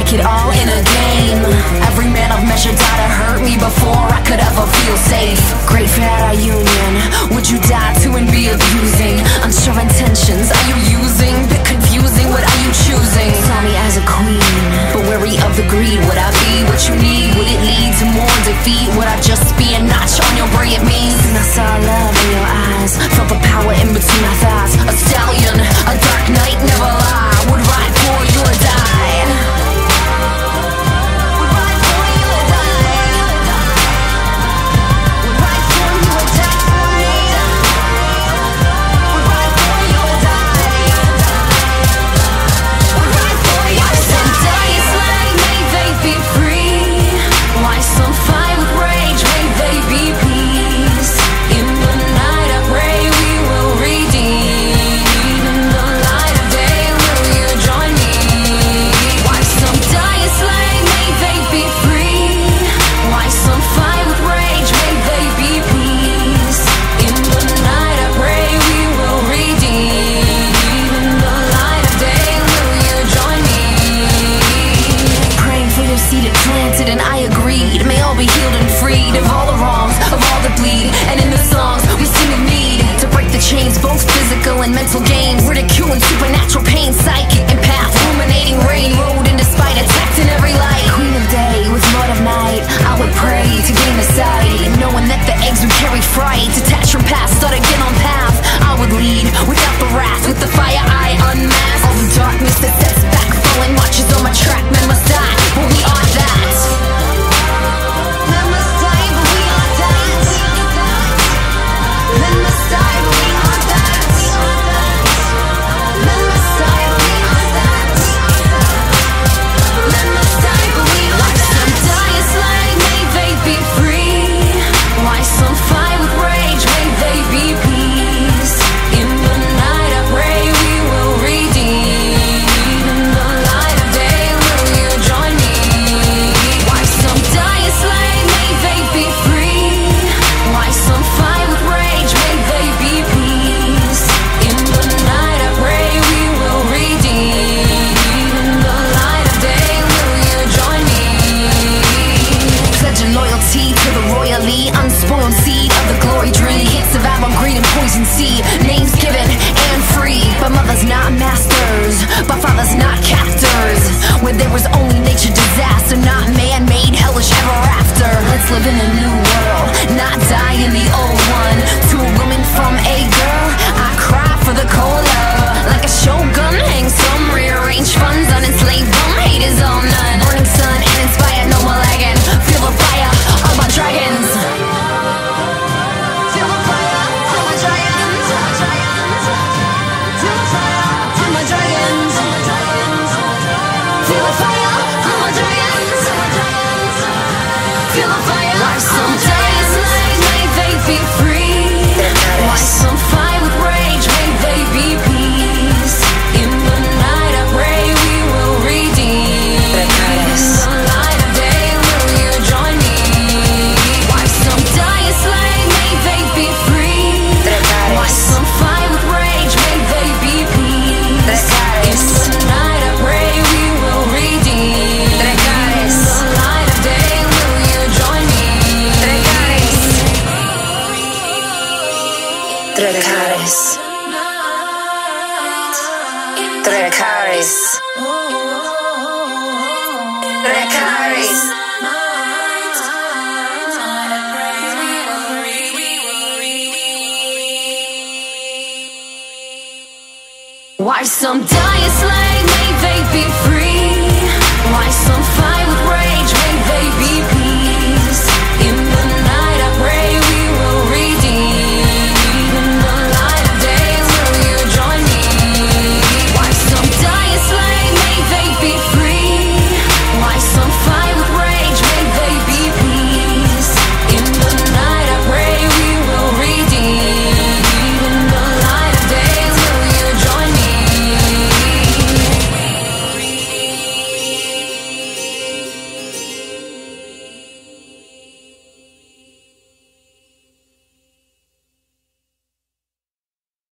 like it all in a game Every man I've measured out to hurt me before I could ever feel safe Great fat union, would you die to and be abusing? Unsure intentions, are you using? Bit confusing, what are you choosing? Saw me as a queen, but wary of the greed Would I be what you need? Would it lead to more defeat? Would seeded, planted, and I agreed. May all be healed. Dracarys. Dracarys. Why some die a slave, may they be free? Why some fight?